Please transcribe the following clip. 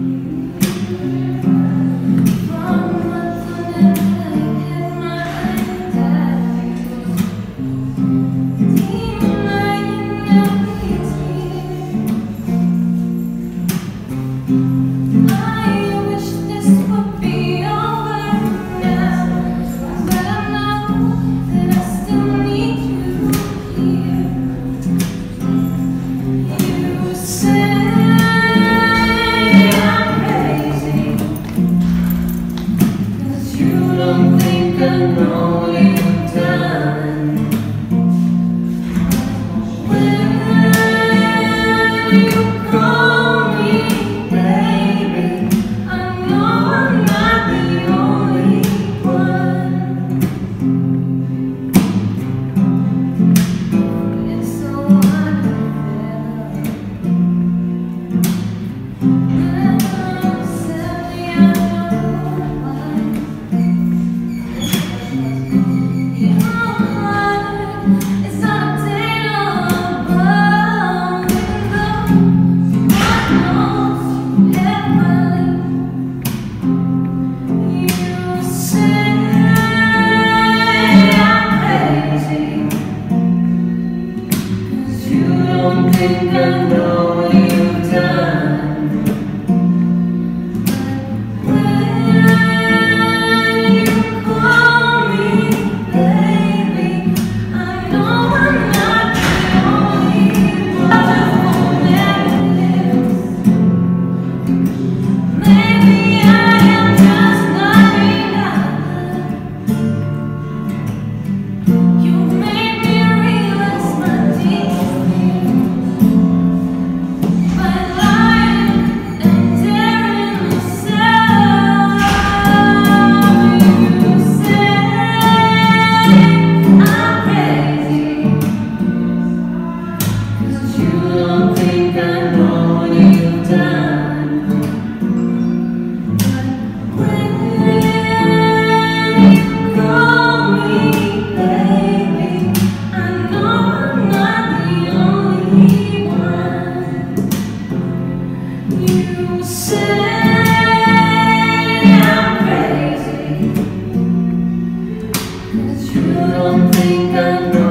you know. you don't think I'm